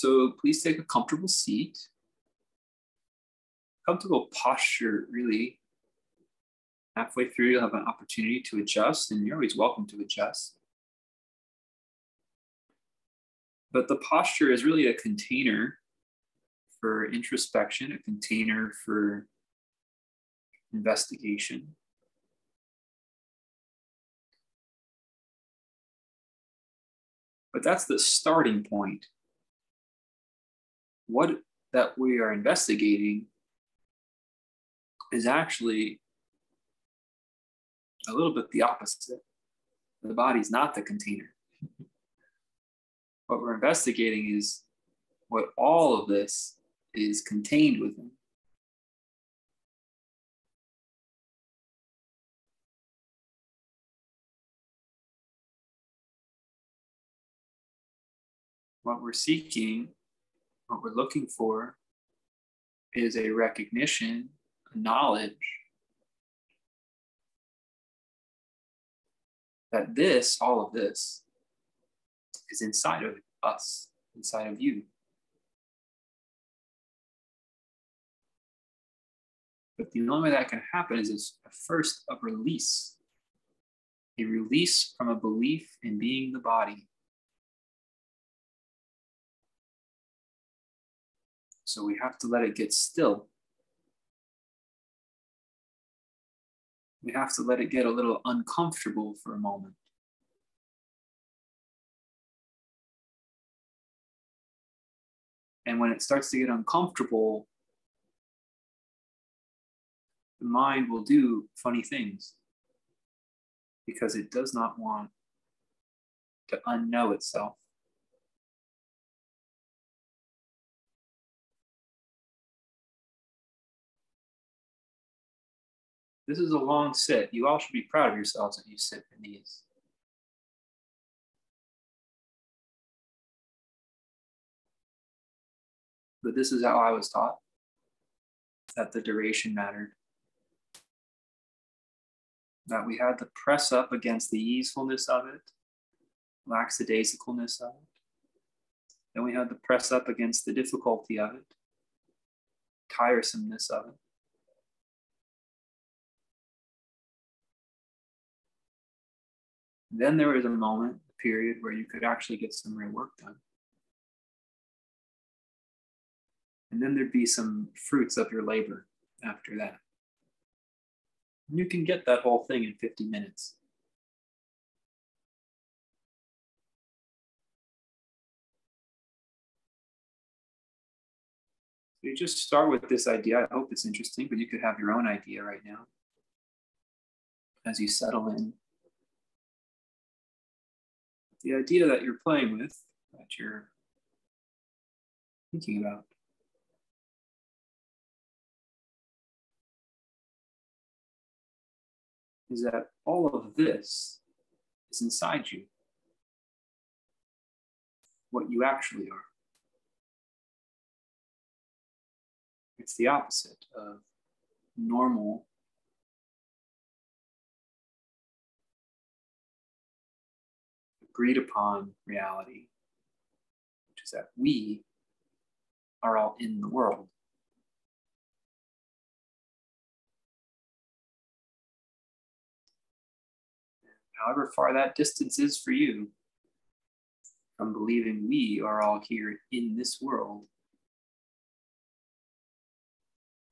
So please take a comfortable seat. Comfortable posture, really. Halfway through, you'll have an opportunity to adjust, and you're always welcome to adjust. But the posture is really a container for introspection, a container for investigation. But that's the starting point. What that we are investigating is actually a little bit the opposite. The body's not the container. what we're investigating is what all of this is contained within. What we're seeking, what we're looking for, is a recognition, a knowledge that this, all of this, is inside of us, inside of you. But the only way that can happen is, is first a release, a release from a belief in being the body. So we have to let it get still. We have to let it get a little uncomfortable for a moment. And when it starts to get uncomfortable, the mind will do funny things because it does not want to unknow itself. This is a long sit. You all should be proud of yourselves if you sit in these. But this is how I was taught that the duration mattered. That we had to press up against the easefulness of it, lackadaisicalness of it. Then we had to press up against the difficulty of it, tiresomeness of it. Then there was a moment, a period where you could actually get some real work done. And then there'd be some fruits of your labor after that. And you can get that whole thing in 50 minutes. You just start with this idea. I hope it's interesting, but you could have your own idea right now as you settle in the idea that you're playing with, that you're thinking about. Is that all of this is inside you, what you actually are. It's the opposite of normal agreed upon reality, which is that we are all in the world. However far that distance is for you from believing we are all here in this world,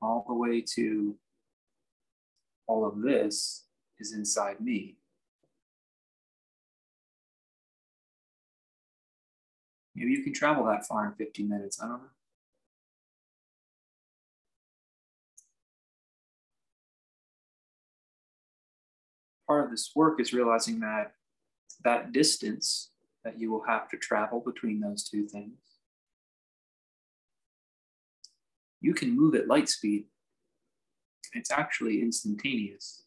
all the way to all of this is inside me. Maybe you can travel that far in 15 minutes. I don't know. Part of this work is realizing that that distance that you will have to travel between those two things, you can move at light speed. It's actually instantaneous.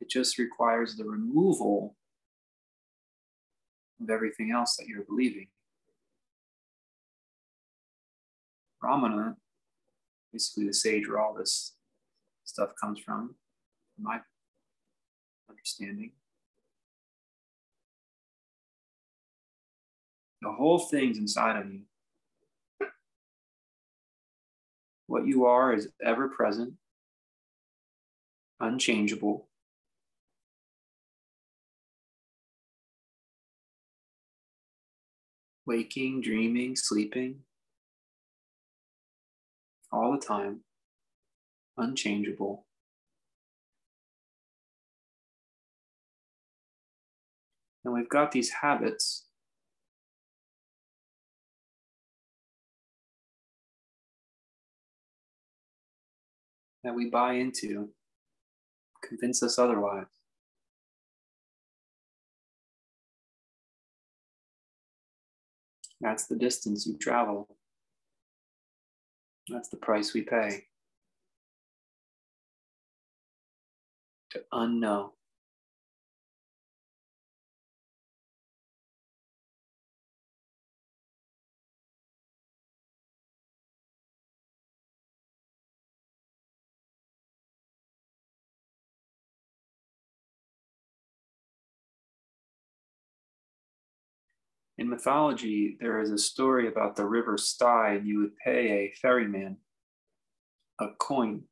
It just requires the removal of everything else that you're believing. Ramana, basically the sage where all this stuff comes from, from my understanding. The whole thing's inside of you. What you are is ever present, unchangeable. Waking, dreaming, sleeping, all the time, unchangeable. And we've got these habits that we buy into convince us otherwise. That's the distance you travel. That's the price we pay to unknow. In mythology, there is a story about the river Stye, and you would pay a ferryman a coin.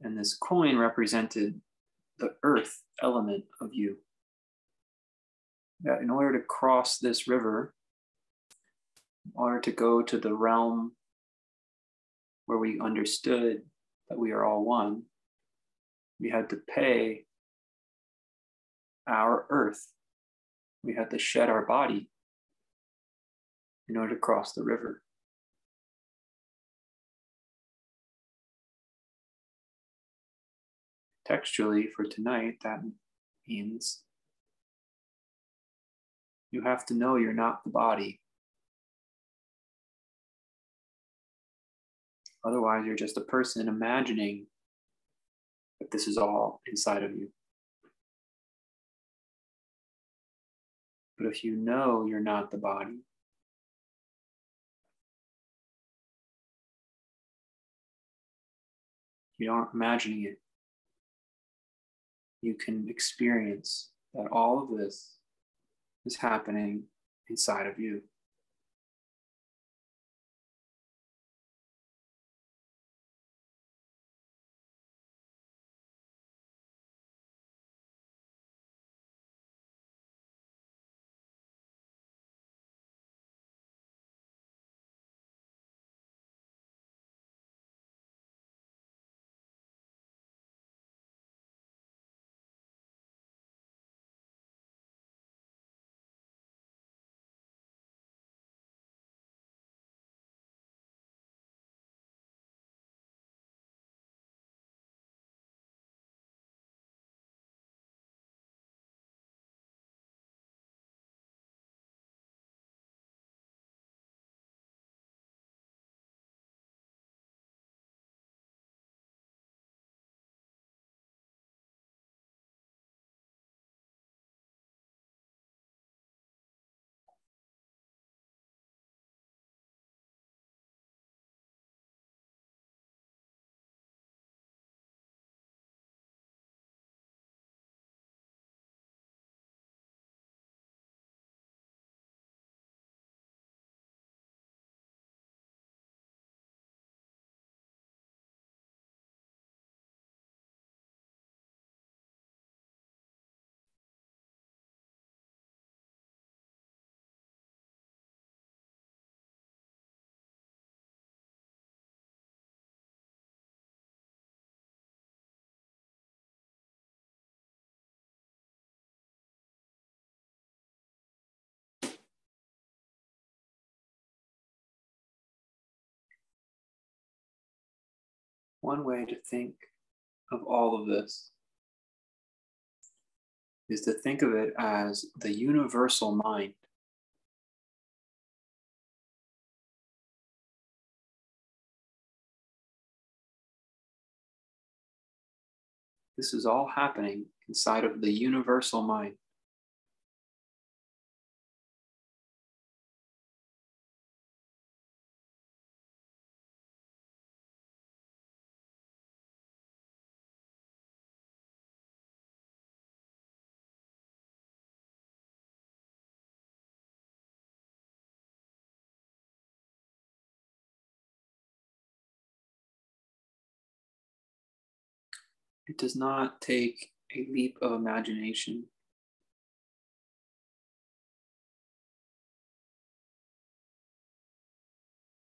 And this coin represented the earth element of you. That in order to cross this river, in order to go to the realm where we understood that we are all one, we had to pay our earth we had to shed our body in order to cross the river. Textually, for tonight, that means you have to know you're not the body. Otherwise, you're just a person imagining that this is all inside of you. But if you know you're not the body, you aren't imagining it. You can experience that all of this is happening inside of you. One way to think of all of this is to think of it as the universal mind. This is all happening inside of the universal mind. It does not take a leap of imagination.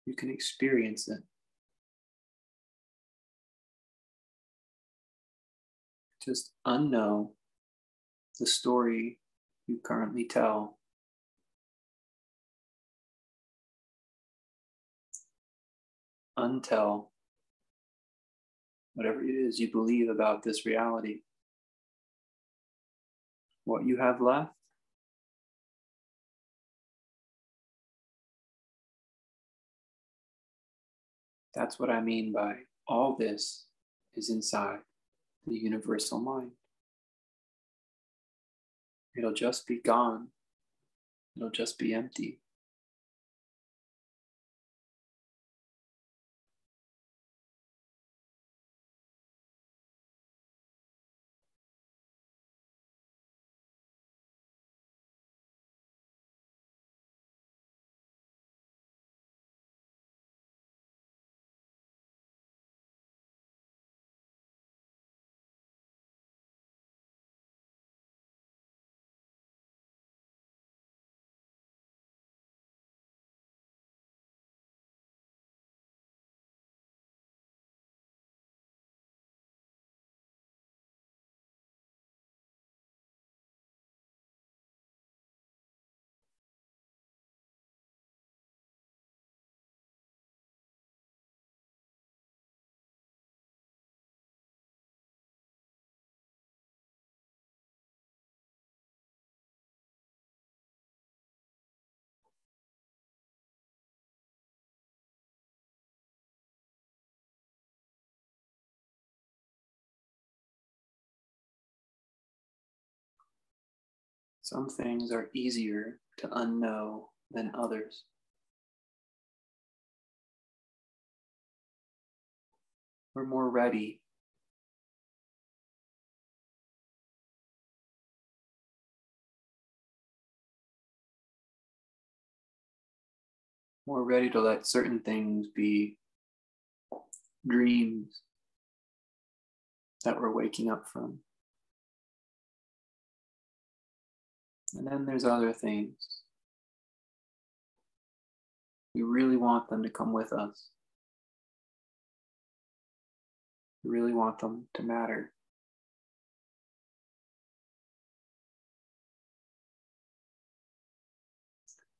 You can experience it. Just unknow the story you currently tell. Untell whatever it is you believe about this reality. What you have left That's what I mean by all this is inside the universal mind. It'll just be gone. It'll just be empty. Some things are easier to unknow than others. We're more ready more ready to let certain things be dreams that we're waking up from. And then there's other things. We really want them to come with us. We really want them to matter.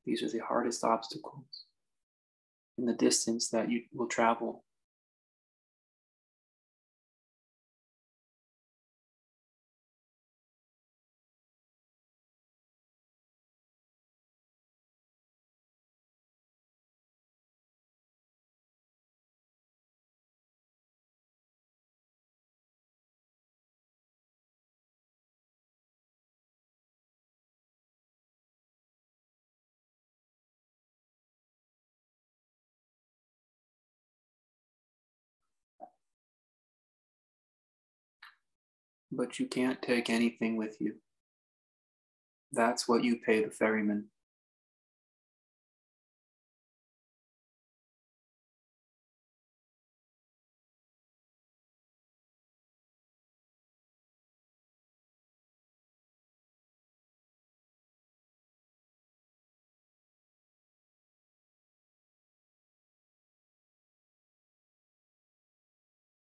These are the hardest obstacles in the distance that you will travel. But you can't take anything with you. That's what you pay the ferryman.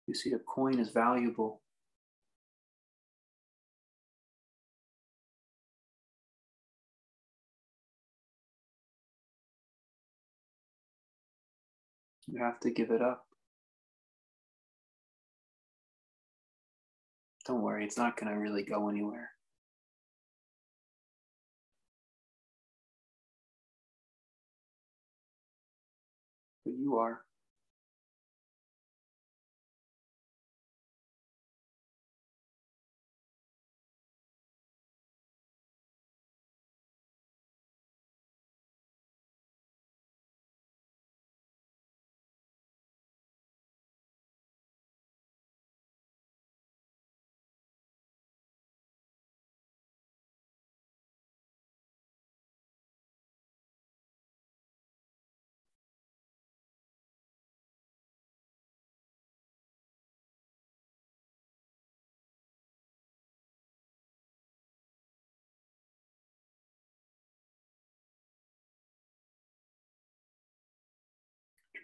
You see, a coin is valuable You have to give it up. Don't worry, it's not going to really go anywhere. But you are.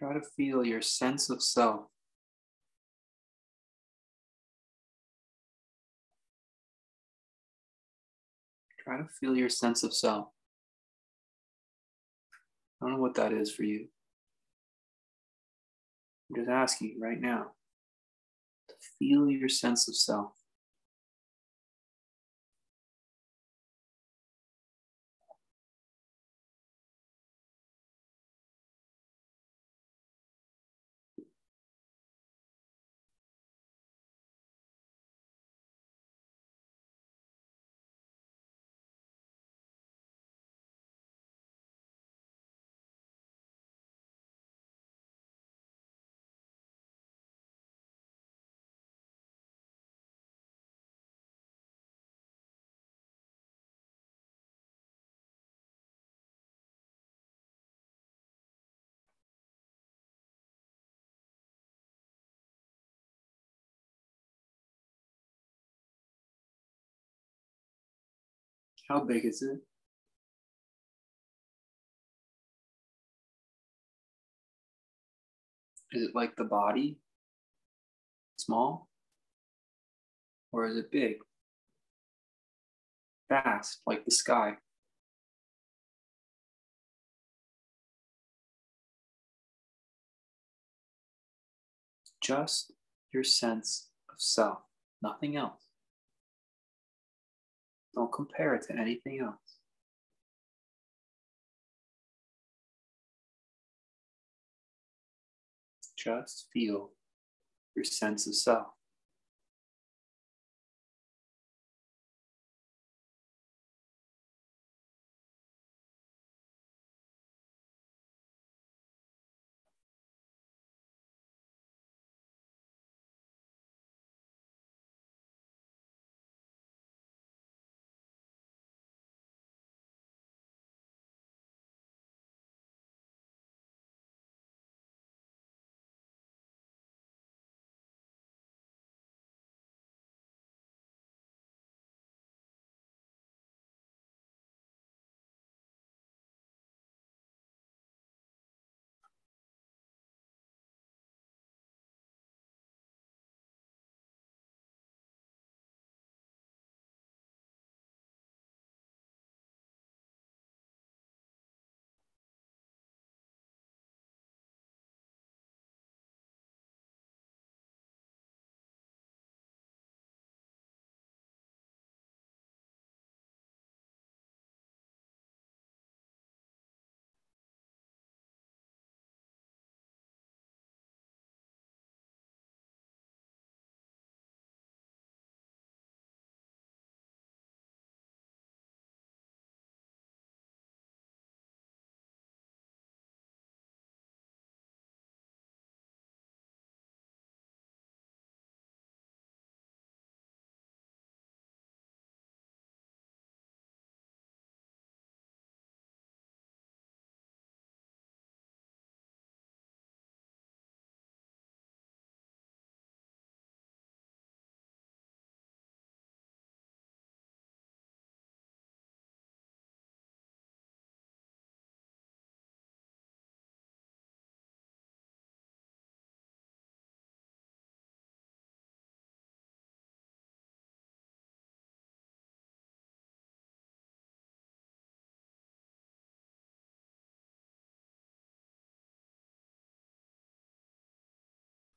Try to feel your sense of self. Try to feel your sense of self. I don't know what that is for you. I'm just asking you right now to feel your sense of self. How big is it? Is it like the body? Small? Or is it big? Vast, like the sky? Just your sense of self, nothing else. Don't compare it to anything else. Just feel your sense of self.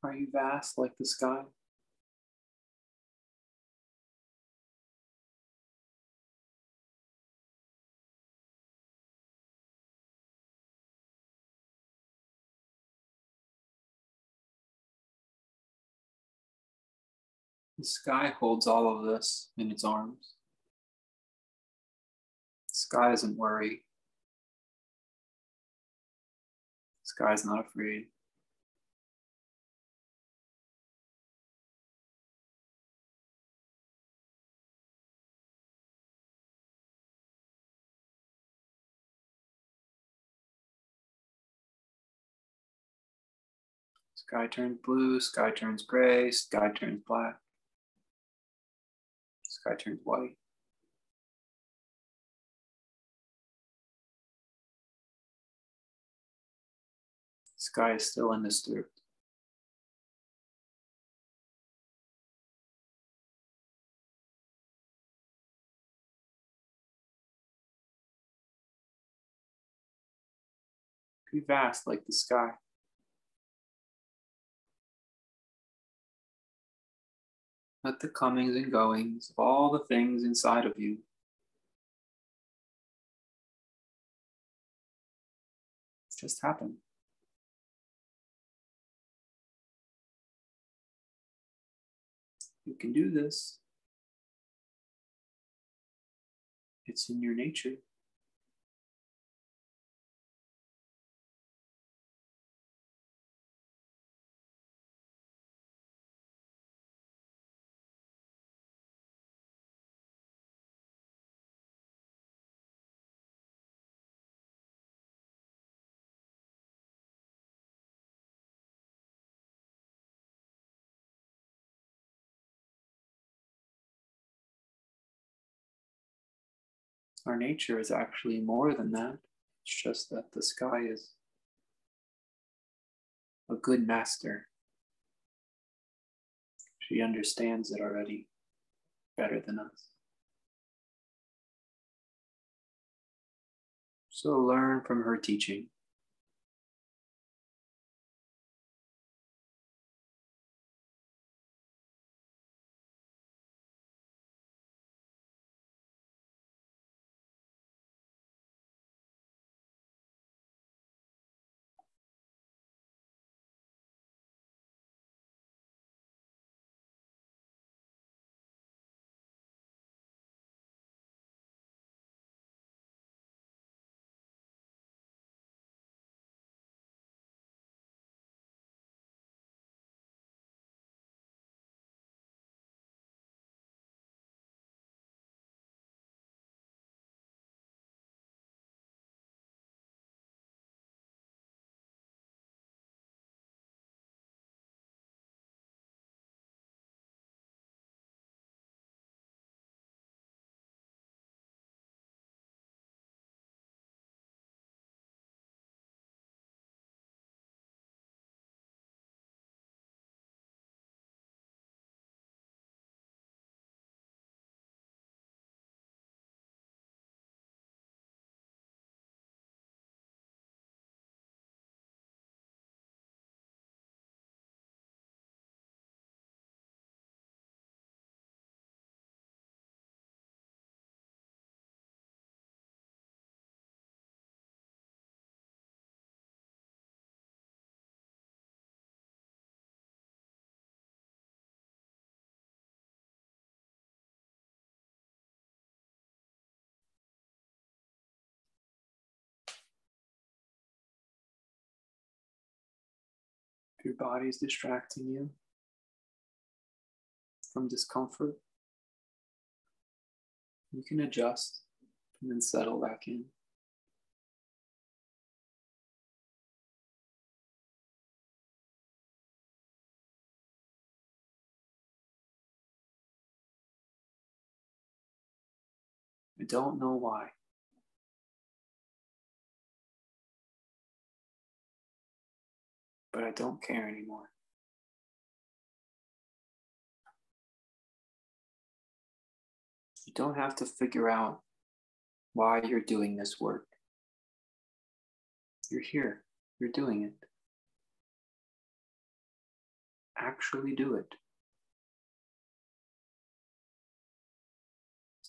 Are you vast like the sky? The sky holds all of this in its arms. The sky doesn't worry. The sky is not afraid. Sky turns blue, sky turns gray, sky turns black, sky turns white. Sky is still undisturbed. Be vast like the sky. Let the comings and goings of all the things inside of you just happen. You can do this. It's in your nature. Our nature is actually more than that. It's just that the sky is a good master. She understands it already better than us. So learn from her teaching. Your body is distracting you from discomfort, you can adjust and then settle back in. I don't know why. But I don't care anymore. You don't have to figure out why you're doing this work. You're here, you're doing it. Actually, do it.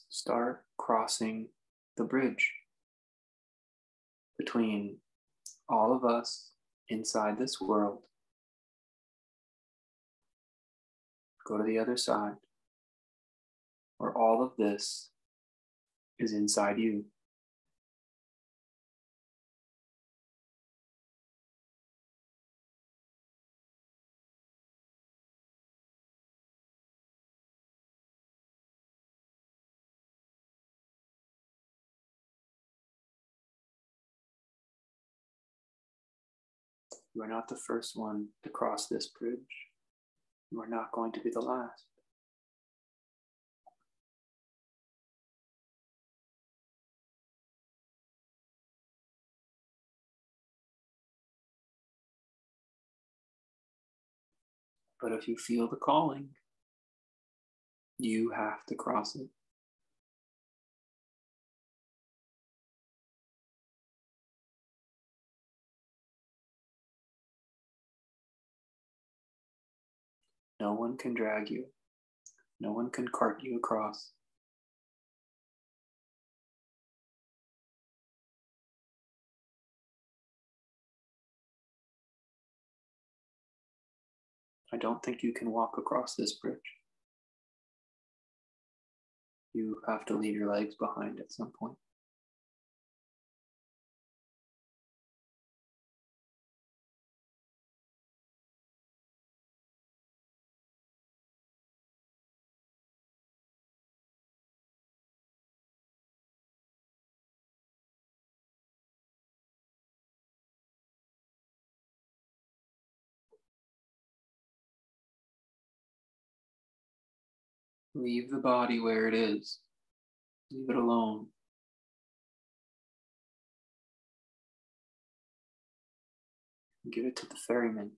Start crossing the bridge between all of us inside this world. Go to the other side where all of this is inside you. You are not the first one to cross this bridge. You are not going to be the last. But if you feel the calling, you have to cross it. No one can drag you. No one can cart you across. I don't think you can walk across this bridge. You have to leave your legs behind at some point. Leave the body where it is. Leave it alone. Give it to the ferryman.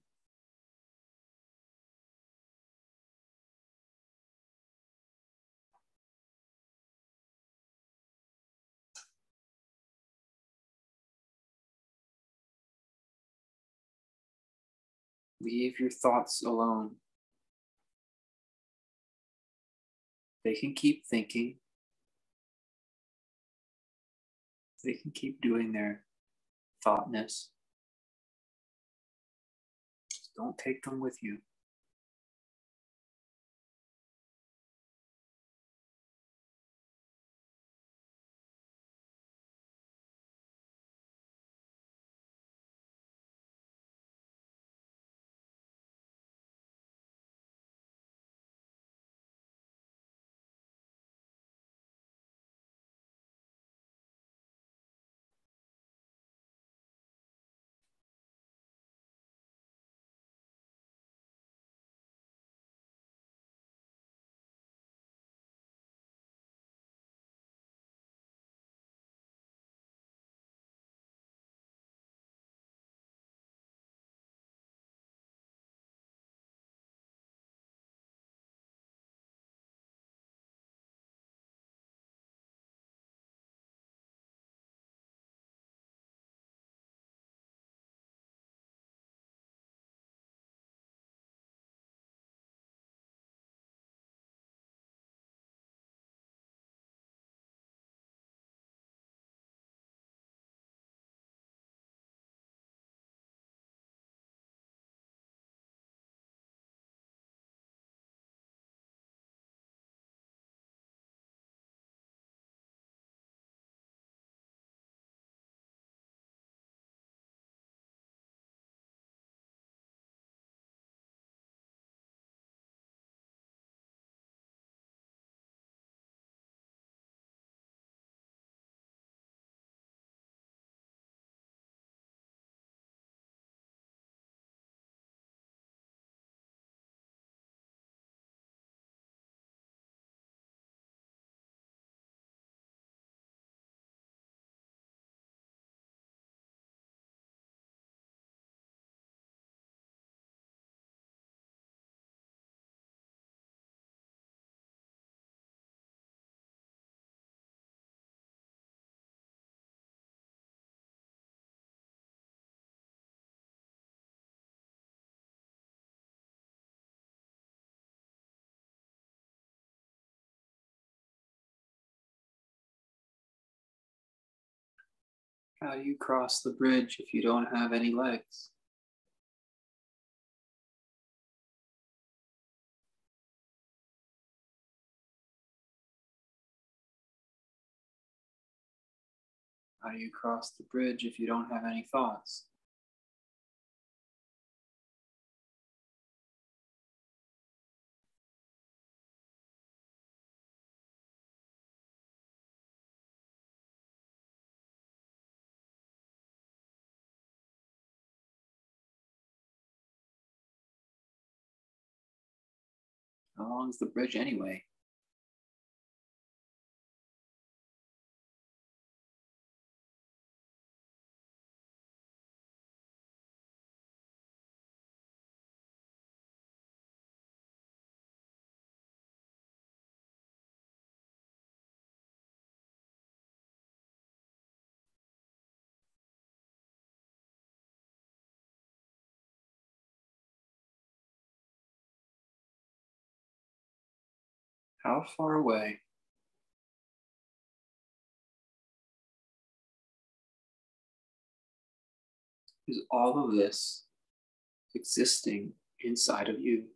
Leave your thoughts alone. They can keep thinking. They can keep doing their thoughtness. Just don't take them with you. How do you cross the bridge if you don't have any legs? How do you cross the bridge if you don't have any thoughts? How long is the bridge anyway? How far away is all of this existing inside of you?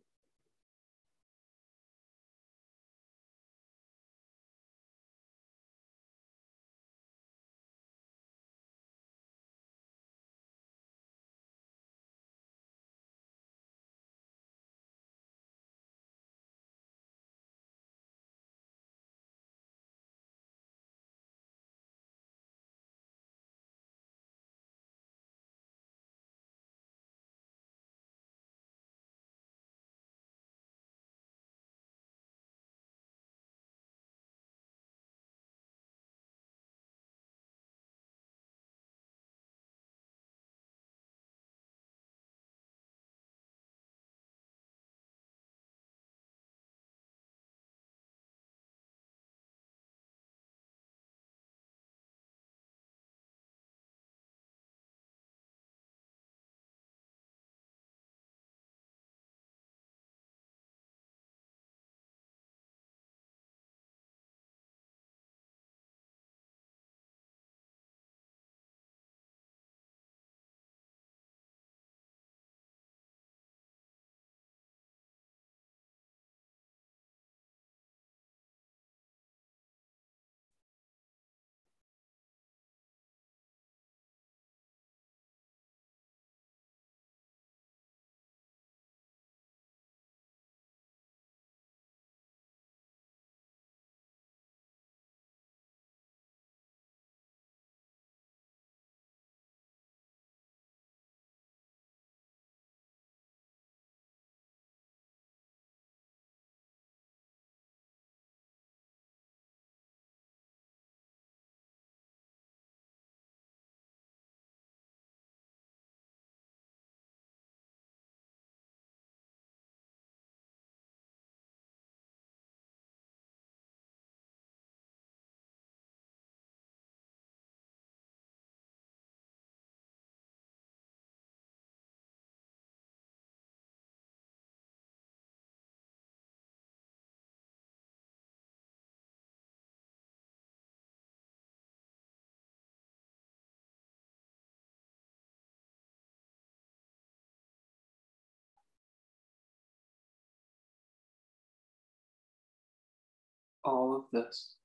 All of this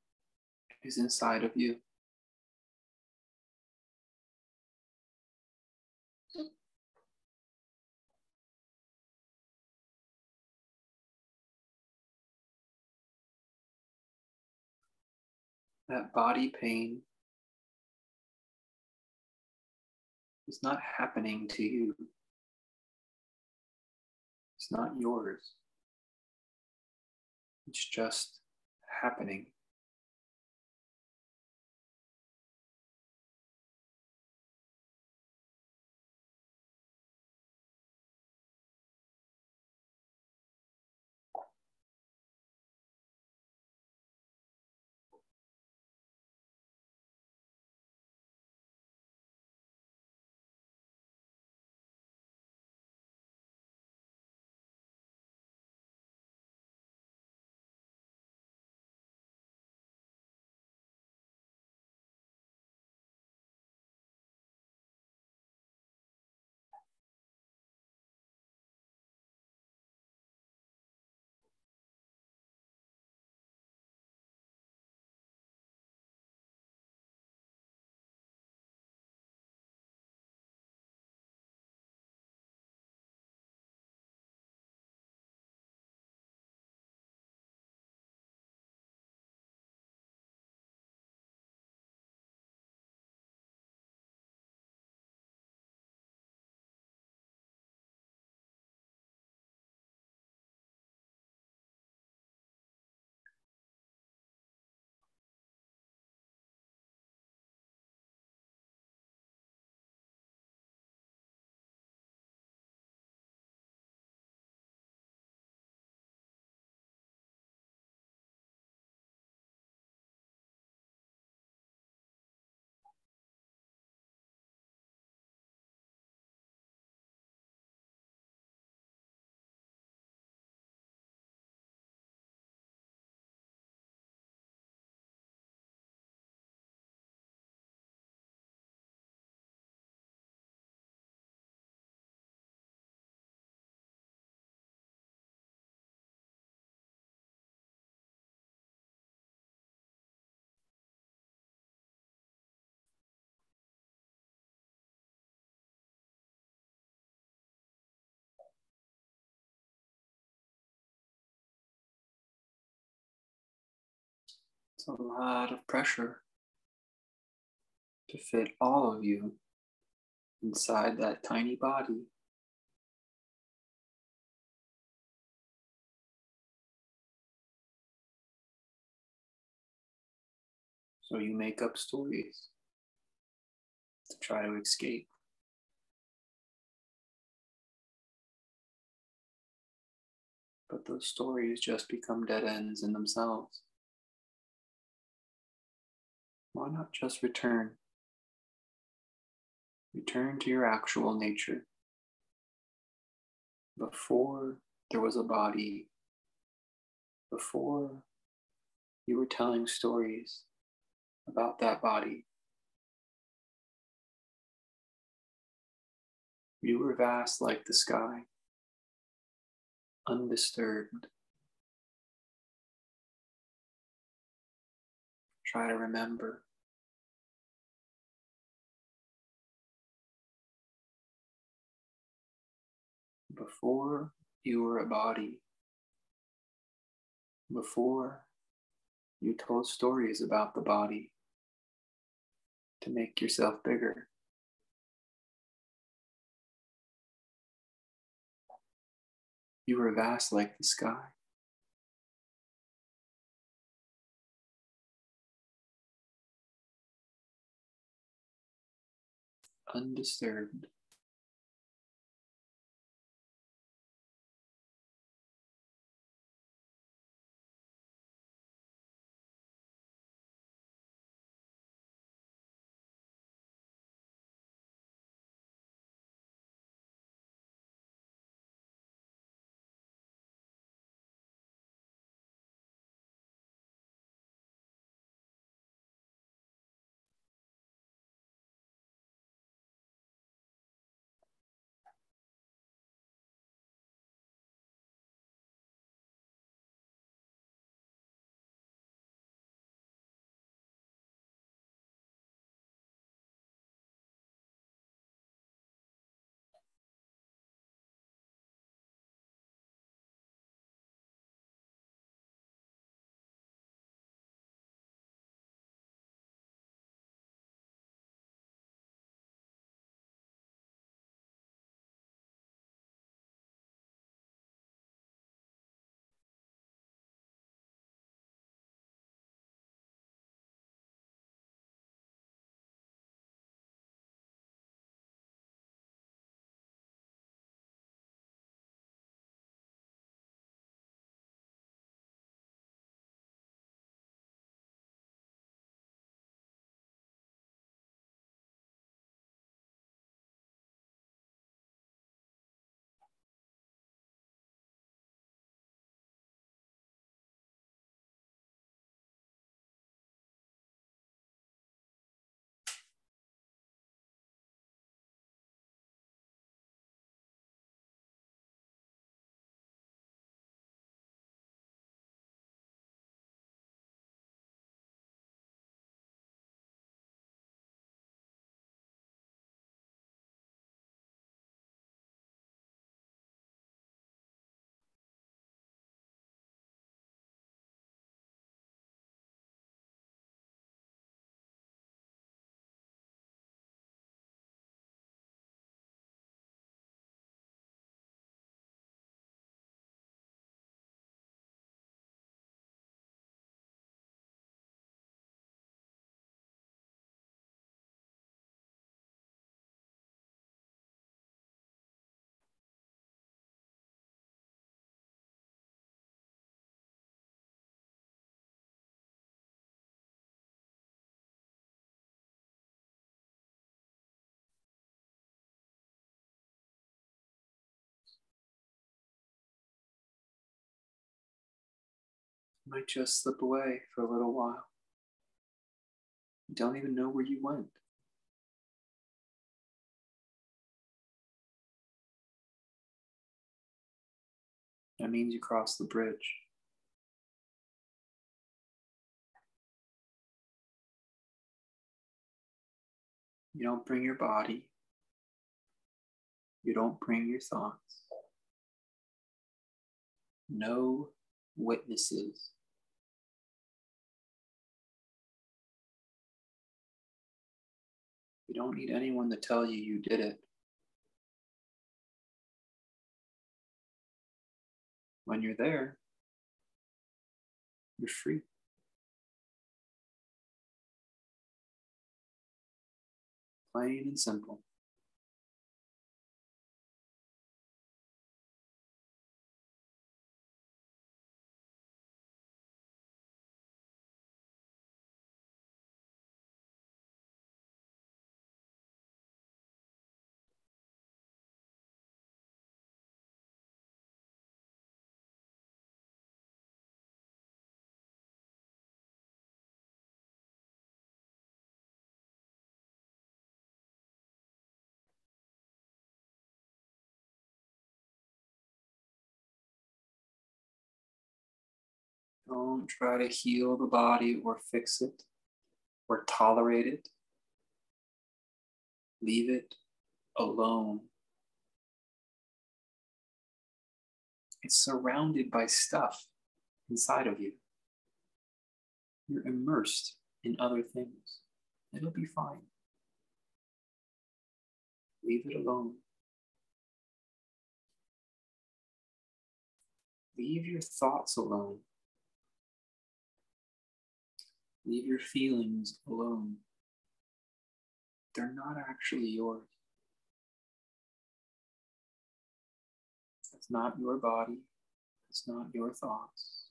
is inside of you. That body pain is not happening to you. It's not yours. It's just happening. A lot of pressure to fit all of you inside that tiny body. So you make up stories to try to escape. But those stories just become dead ends in themselves. Why not just return? Return to your actual nature. Before there was a body, before you were telling stories about that body, you were vast like the sky, undisturbed. Try to remember before you were a body, before you told stories about the body to make yourself bigger. You were vast like the sky. Undisturbed. Might just slip away for a little while. You don't even know where you went. That means you cross the bridge. You don't bring your body. You don't bring your thoughts. No witnesses You don't need anyone to tell you you did it. When you're there, you're free. Plain and simple. Don't try to heal the body or fix it or tolerate it. Leave it alone. It's surrounded by stuff inside of you. You're immersed in other things. It'll be fine. Leave it alone. Leave your thoughts alone. Leave your feelings alone. They're not actually yours. That's not your body. That's not your thoughts.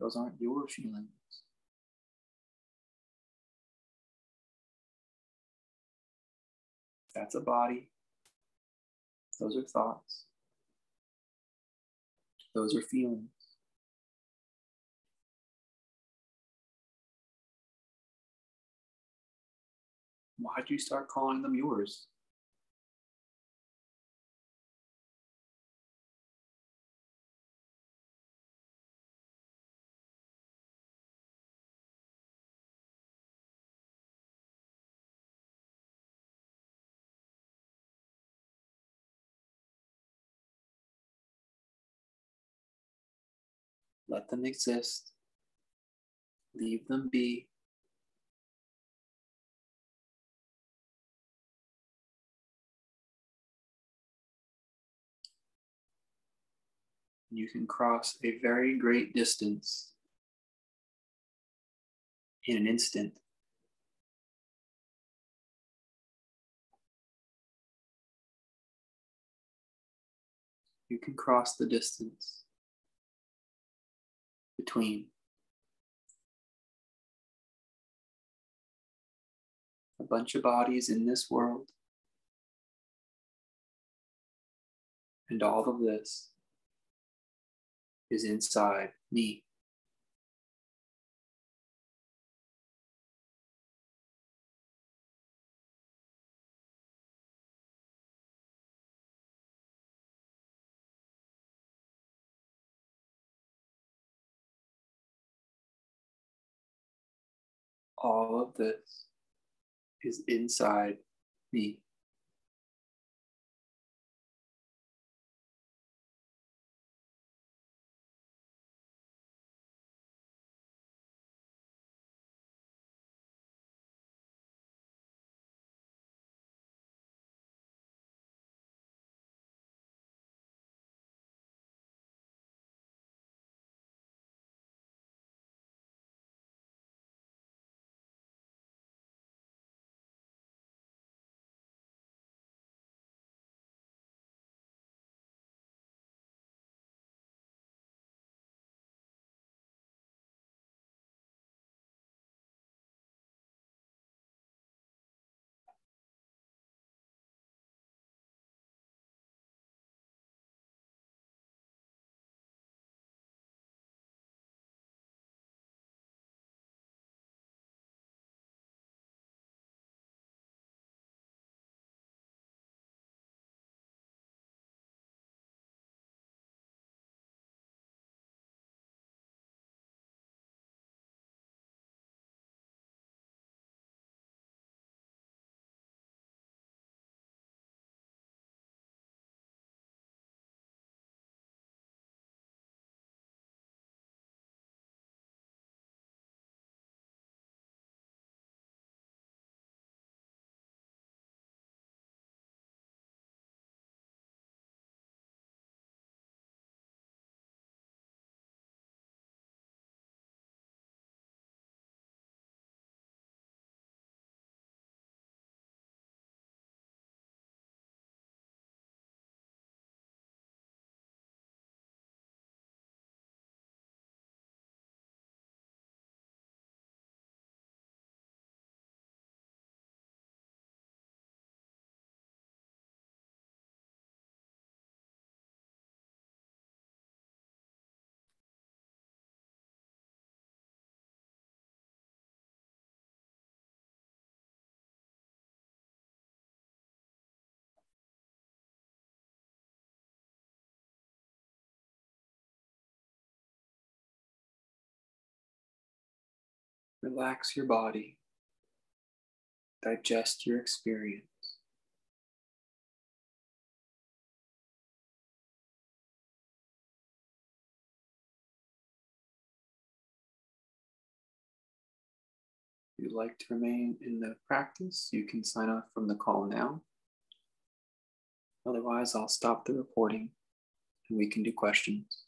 Those aren't your feelings. That's a body. Those are thoughts. Those are feelings. Why'd you start calling them yours? Let them exist. Leave them be. You can cross a very great distance in an instant. You can cross the distance between a bunch of bodies in this world and all of this is inside me. All of this is inside me. Relax your body. Digest your experience. If you'd like to remain in the practice, you can sign off from the call now. Otherwise, I'll stop the recording and we can do questions.